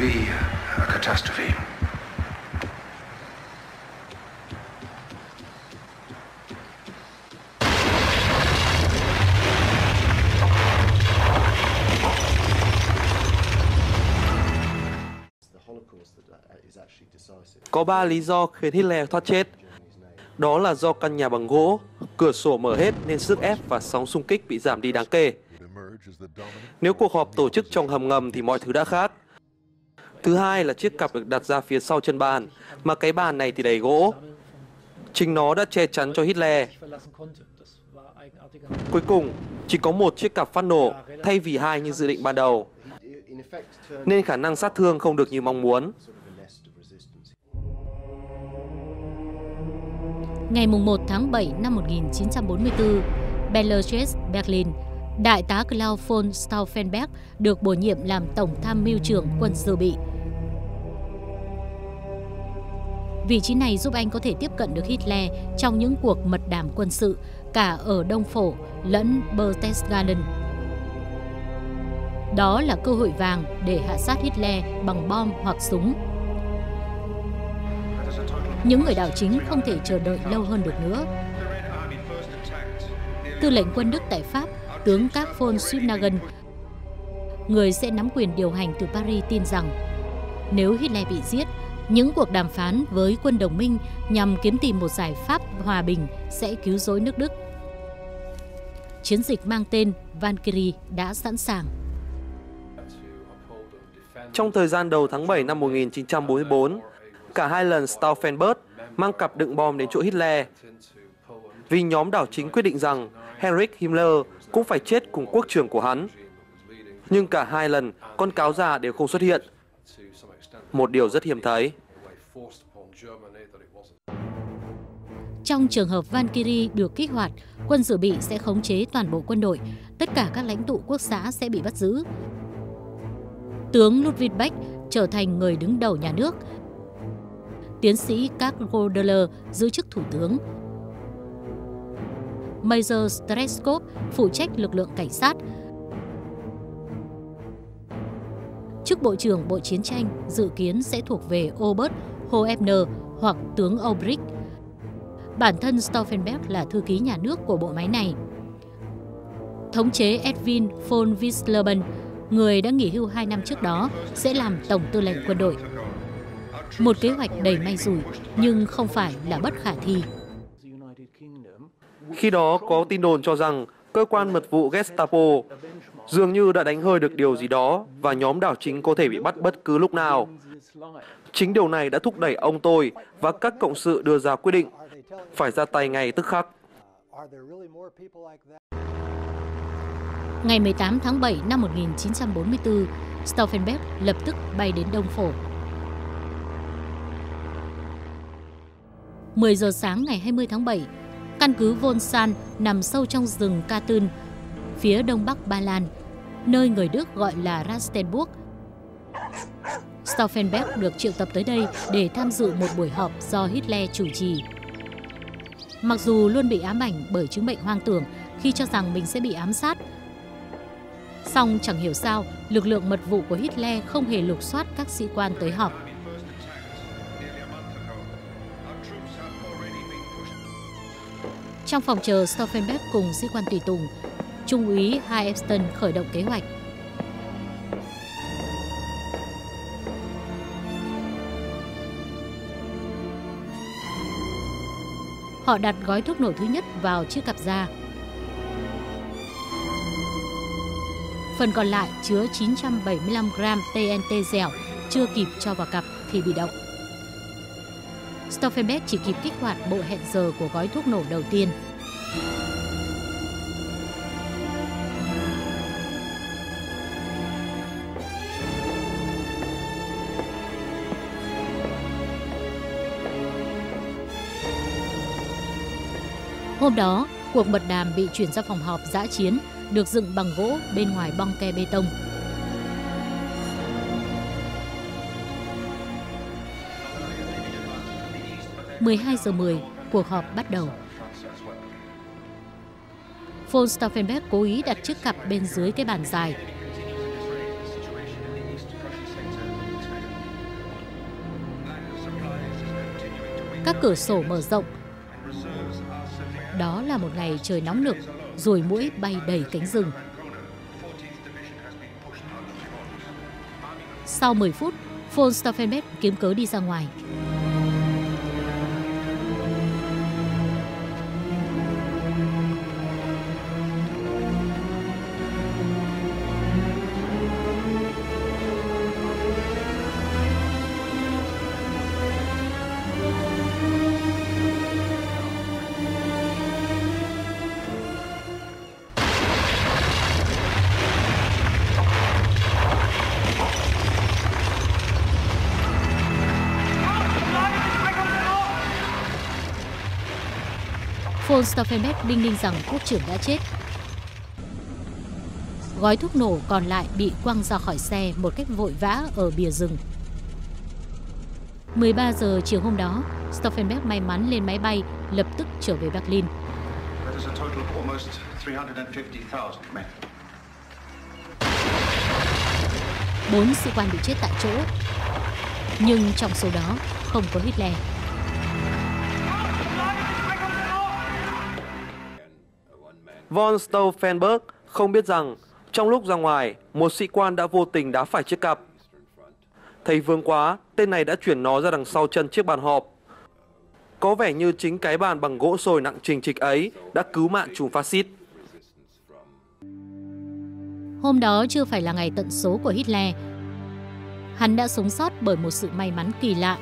be a catastrophe. Có ba lý do khiến Hitler thoát chết. Đó là do căn nhà bằng gỗ, cửa sổ mở hết nên sức ép và sóng xung kích bị giảm đi đáng kể. Nếu cuộc họp tổ chức trong hầm ngầm thì mọi thứ đã khác. Thứ hai là chiếc cặp được đặt ra phía sau chân bàn, mà cái bàn này thì đầy gỗ. Chính nó đã che chắn cho Hitler. Cuối cùng, chỉ có một chiếc cặp phát nổ thay vì hai như dự định ban đầu. Nên khả năng sát thương không được như mong muốn. Ngày 1 tháng 7 năm 1944, Belarus, Berlin, Đại tá Klaus von Stauffenberg được bổ nhiệm làm Tổng tham mưu trưởng quân dự bị. Vị trí này giúp anh có thể tiếp cận được Hitler trong những cuộc mật đàm quân sự cả ở Đông Phổ lẫn Berchtesgaden. Đó là cơ hội vàng để hạ sát Hitler bằng bom hoặc súng. Những người đảo chính không thể chờ đợi lâu hơn được nữa. Tư lệnh quân Đức tại Pháp, tướng Các von Schüpnagen, người sẽ nắm quyền điều hành từ Paris tin rằng nếu Hitler bị giết, những cuộc đàm phán với quân đồng minh nhằm kiếm tìm một giải pháp hòa bình sẽ cứu rỗi nước Đức. Chiến dịch mang tên Valkyrie đã sẵn sàng. Trong thời gian đầu tháng 7 năm 1944, cả hai lần Stauffenberg mang cặp đựng bom đến chỗ Hitler. Vì nhóm đảo chính quyết định rằng Heinrich Himmler cũng phải chết cùng quốc trưởng của hắn. Nhưng cả hai lần, con cáo già đều không xuất hiện. Một điều rất hiếm thấy. Trong trường hợp Valkyrie được kích hoạt, quân dự bị sẽ khống chế toàn bộ quân đội. Tất cả các lãnh tụ quốc xã sẽ bị bắt giữ. Tướng Ludwig Beck trở thành người đứng đầu nhà nước. Tiến sĩ Karl Godeler giữ chức thủ tướng. Major Streskov phụ trách lực lượng cảnh sát. Chức Bộ trưởng Bộ Chiến tranh dự kiến sẽ thuộc về Obert Hoefner hoặc tướng Obrich. Bản thân Stauffenberg là thư ký nhà nước của bộ máy này. Thống chế Edwin von Wisleben, người đã nghỉ hưu 2 năm trước đó, sẽ làm tổng tư lệnh quân đội. Một kế hoạch đầy may rủi, nhưng không phải là bất khả thi. Khi đó có tin đồn cho rằng cơ quan mật vụ Gestapo dường như đã đánh hơi được điều gì đó và nhóm đảo chính có thể bị bắt bất cứ lúc nào. Chính điều này đã thúc đẩy ông tôi và các cộng sự đưa ra quyết định phải ra tay ngay tức khắc. Ngày 18 tháng 7 năm 1944, Stauffenberg lập tức bay đến Đông Phổ. 10 giờ sáng ngày 20 tháng 7, căn cứ Volsan nằm sâu trong rừng Katyn, phía đông bắc Ba Lan, nơi người Đức gọi là Rastenburg. Stauffenberg được triệu tập tới đây để tham dự một buổi họp do Hitler chủ trì. Mặc dù luôn bị ám ảnh bởi chứng bệnh hoang tưởng khi cho rằng mình sẽ bị ám sát, song chẳng hiểu sao lực lượng mật vụ của Hitler không hề lục soát các sĩ quan tới họp. Trong phòng chờ Stauffenberg cùng sĩ quan tùy tùng, Trung úy Haefston khởi động kế hoạch. Họ đặt gói thuốc nổ thứ nhất vào chiếc cặp da. Phần còn lại chứa 975 gram TNT dẻo, chưa kịp cho vào cặp thì bị động. Stauffenberg chỉ kịp kích hoạt bộ hẹn giờ của gói thuốc nổ đầu tiên. hôm đó, cuộc mật đàm bị chuyển ra phòng họp giã chiến, được dựng bằng gỗ bên ngoài bong ke bê tông. mười hai giờ mười, cuộc họp bắt đầu. Von stauffenberg cố ý đặt chiếc cặp bên dưới cái bàn dài. Các cửa sổ mở rộng đó là một ngày trời nóng nực, rồi mũi bay đầy cánh rừng. Sau 10 phút, von Stauffenberg kiếm cớ đi ra ngoài. Von Stauffenberg đinh ninh rằng quốc trưởng đã chết. Gói thuốc nổ còn lại bị quăng ra khỏi xe một cách vội vã ở bìa rừng. 13 giờ chiều hôm đó, Stauffenberg may mắn lên máy bay, lập tức trở về Berlin. Bốn sĩ quan bị chết tại chỗ, nhưng trong số đó không có Hitler. Von Stauffenberg không biết rằng trong lúc ra ngoài, một sĩ quan đã vô tình đá phải chiếc cặp. Thấy vương quá, tên này đã chuyển nó ra đằng sau chân chiếc bàn họp. Có vẻ như chính cái bàn bằng gỗ sồi nặng trình trịch ấy đã cứu mạng chùm phát xít. Hôm đó chưa phải là ngày tận số của Hitler. Hắn đã sống sót bởi một sự may mắn kỳ lạ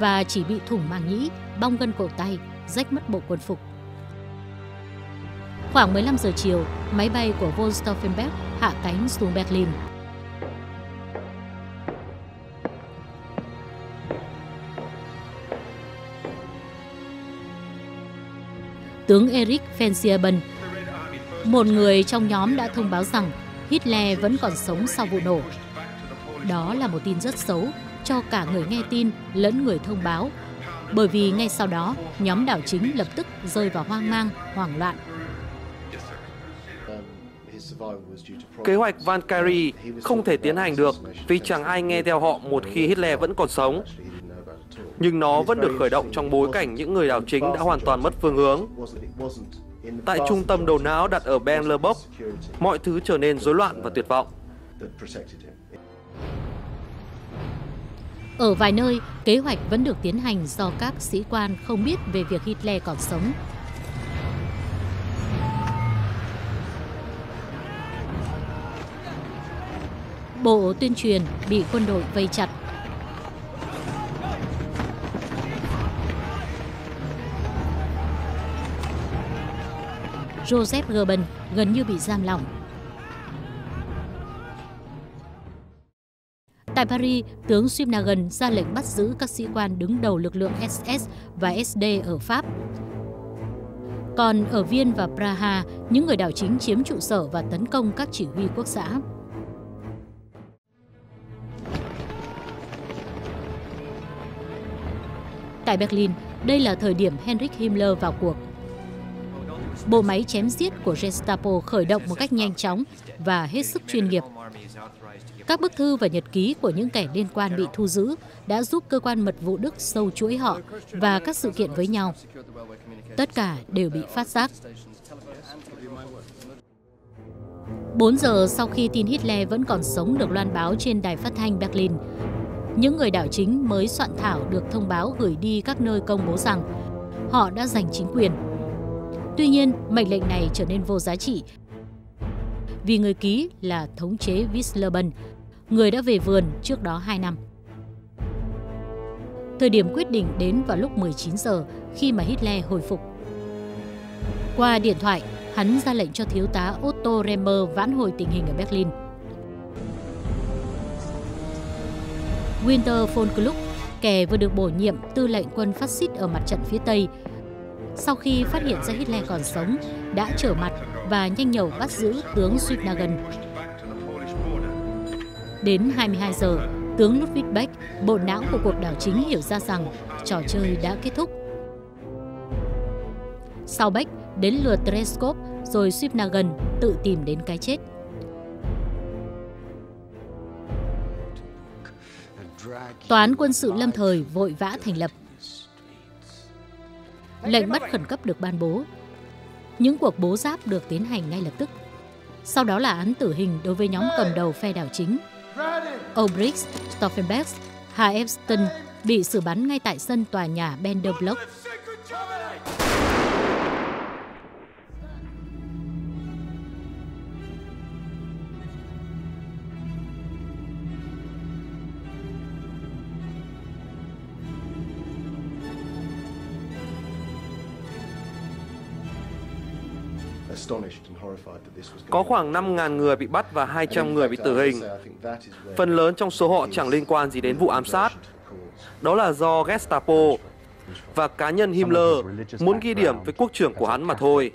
và chỉ bị thủng màng nhĩ, bong gân cổ tay, rách mất bộ quần phục. Khoảng 15 giờ chiều, máy bay của von Stauffenberg hạ cánh xuống Berlin. Tướng Erich Fensierben, một người trong nhóm đã thông báo rằng Hitler vẫn còn sống sau vụ nổ. Đó là một tin rất xấu cho cả người nghe tin lẫn người thông báo, bởi vì ngay sau đó, nhóm đảo chính lập tức rơi vào hoang mang, hoảng loạn Kế hoạch Van Kari không thể tiến hành được vì chẳng ai nghe theo họ một khi Hitler vẫn còn sống. Nhưng nó vẫn được khởi động trong bối cảnh những người đảo chính đã hoàn toàn mất phương hướng. Tại trung tâm đầu não đặt ở Benlerbock, mọi thứ trở nên rối loạn và tuyệt vọng. Ở vài nơi, kế hoạch vẫn được tiến hành do các sĩ quan không biết về việc Hitler còn sống Bộ tuyên truyền bị quân đội vây chặt. Joseph Goebbels gần như bị giam lỏng. Tại Paris, tướng Subnagan ra lệnh bắt giữ các sĩ quan đứng đầu lực lượng SS và SD ở Pháp. Còn ở Viên và Praha, những người đảo chính chiếm trụ sở và tấn công các chỉ huy quốc xã. Tại Berlin, đây là thời điểm Heinrich Himmler vào cuộc. Bộ máy chém giết của Gestapo khởi động một cách nhanh chóng và hết sức chuyên nghiệp. Các bức thư và nhật ký của những kẻ liên quan bị thu giữ đã giúp cơ quan mật vụ Đức sâu chuỗi họ và các sự kiện với nhau. Tất cả đều bị phát giác. 4 giờ sau khi tin Hitler vẫn còn sống được loan báo trên đài phát thanh Berlin, những người đảo chính mới soạn thảo được thông báo gửi đi các nơi công bố rằng họ đã giành chính quyền. Tuy nhiên, mệnh lệnh này trở nên vô giá trị vì người ký là thống chế Wieslerben, người đã về vườn trước đó 2 năm. Thời điểm quyết định đến vào lúc 19 giờ khi mà Hitler hồi phục. Qua điện thoại, hắn ra lệnh cho thiếu tá Otto Remmer vãn hồi tình hình ở Berlin. Winter von Kluck, kẻ vừa được bổ nhiệm tư lệnh quân phát xít ở mặt trận phía Tây, sau khi phát hiện ra Hitler còn sống, đã trở mặt và nhanh nhẩu bắt giữ tướng Suypnagan. Đến 22 giờ, tướng Ludwig Beck, bộ não của cuộc đảo chính hiểu ra rằng trò chơi đã kết thúc. Sau Beck, đến lượt Treskov, rồi Suypnagan tự tìm đến cái chết. Tòa án quân sự lâm thời vội vã thành lập. lệnh bắt khẩn cấp được ban bố. Những cuộc bố giáp được tiến hành ngay lập tức. Sau đó là án tử hình đối với nhóm cầm đầu phe đảo chính. Obrix, Stauffenberg, Haefsten bị xử bắn ngay tại sân tòa nhà Benderblock. Có khoảng 5.000 người bị bắt và 200 người bị tử hình. Phần lớn trong số họ chẳng liên quan gì đến vụ ám sát. Đó là do Gestapo và cá nhân Himmler muốn ghi điểm với quốc trưởng của hắn mà thôi.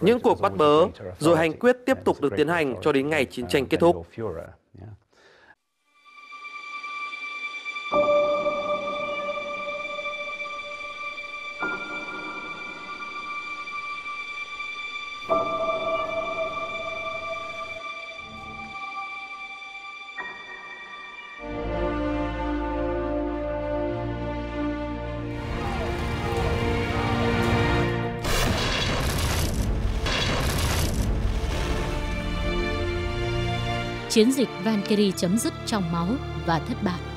Những cuộc bắt bớ rồi hành quyết tiếp tục được tiến hành cho đến ngày chiến tranh kết thúc. Chiến dịch Valkyrie chấm dứt trong máu và thất bại.